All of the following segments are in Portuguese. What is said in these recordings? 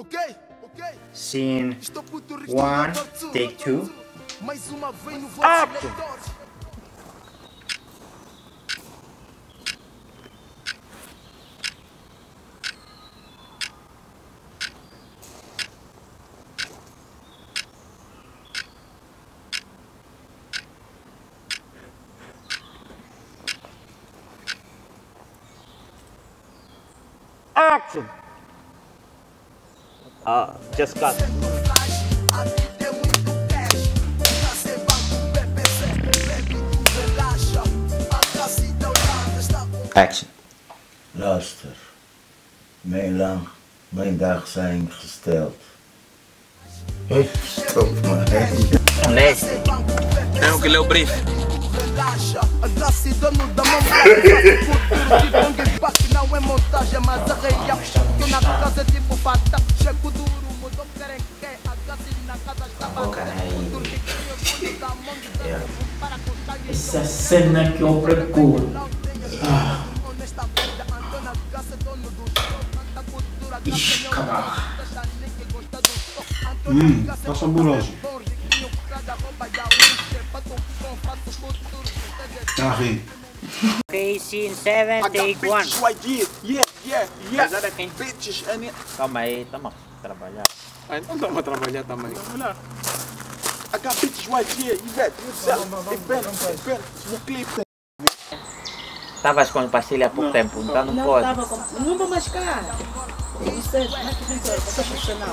Ok, ok. Scene one, take two. Up! Action! Ah, just cut. Action. Luister. Mijn lang, mijn dag zijn gesteld. Ik stop mijn handen. Nee. En ook een leeuw brief. cena que eu procuro. cultura, Ixi, caralho. Hum, tá saboroso. Tá rico. Okay, scene 7, take 1. right here. Yeah, yeah, yeah. Bitches. Calma aí, tamo trabalhar. Ai, não dá pra trabalhar também. Olha. I got bitches right here. You got yourself. They been, they clip. Estavas com pastilha há pouco tempo, então não Não pode. estava com. Não vou mascar. Isso é. Como é é profissional.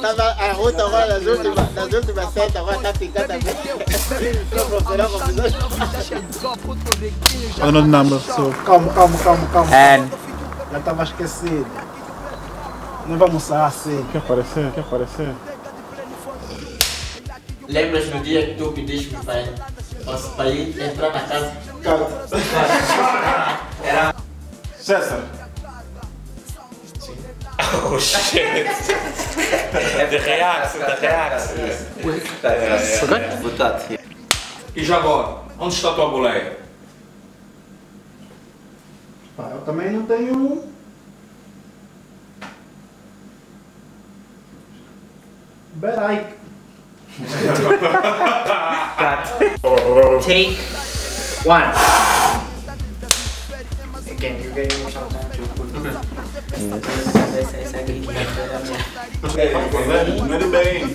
Tava a ruta agora das últimas, das últimas sete, agora tá ficando também. Estou procurando confusões. Olha o number, so. Calma, calma, calma, calma. And Já estava esquecido. Não vamos almoçar assim. Quer aparecer? Quer aparecer? Lembras no dia que tu pediste para, para ir entrar na casa? César. Oh shit. De reactie, de reactie. E já agora, onde está a tua boleia? Pá, eu também não tenho um. Take one. Again, you're getting more time to Mire bem.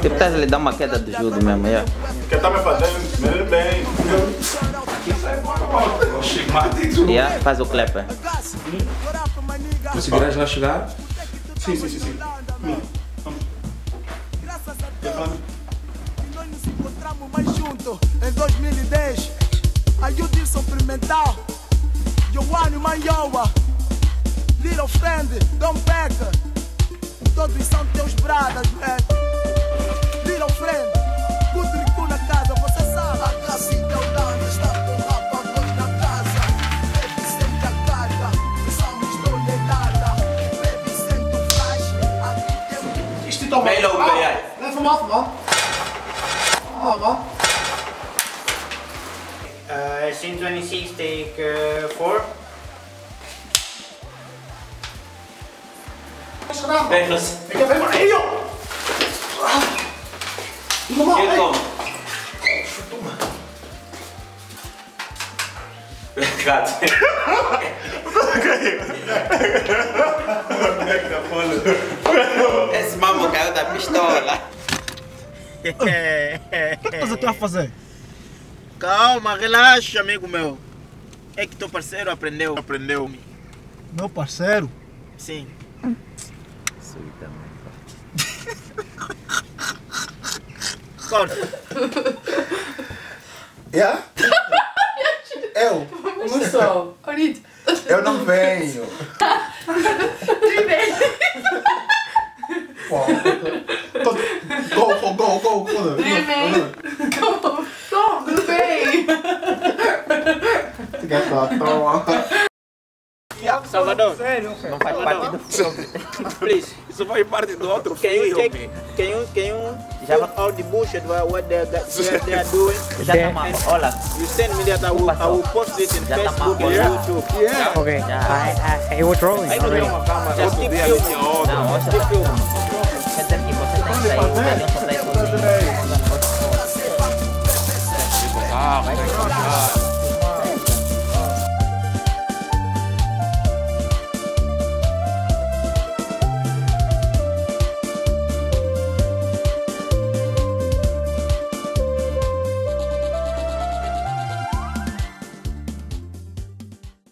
tipo, estás a lhe dar uma queda de judo mesmo, yeah. Quer tá me fazendo? Mire bem. Yeah, faz o clapper. Conseguirás lá chegar? Sim, sim, sim, sim. A e nós nos encontramos mais juntos em 2010. Aí o Dilson Pimental, Giovanni Manhoa, Little Friend, Dom Becker, todos são teus bradas, man. Little Friend, af, man. Oh, man. Uh, scene 26, take eh, uh, 4. Is gedaan. Ik heb helemaal. Hé, joh! Ah. Normaal, Hier Verdomme. Kwaad. Oké. Ik heb dat volle. Es mambo, pistola. O que você está a fazer? Calma, relaxa, amigo meu. É que teu parceiro aprendeu. Aprendeu. Meu parceiro. Sim. Corta. Yeah? Eu? Começou. Anitta. Eu não venho. Pô, Go, go, go, go, go. Bem. Quer falar, toma. Salvador. Não faz parte do Please. Isso vai parte do outro Can you filme. take, can you, can you Já put all the bullshit what what they, that, what they are doing? Já tá mal. Olha, You send me that I will, I will post it in Já tá Facebook and YouTube. Okay, I, I, it was rolling I don't know, tinha outro. não, você Quer 在直播，哇！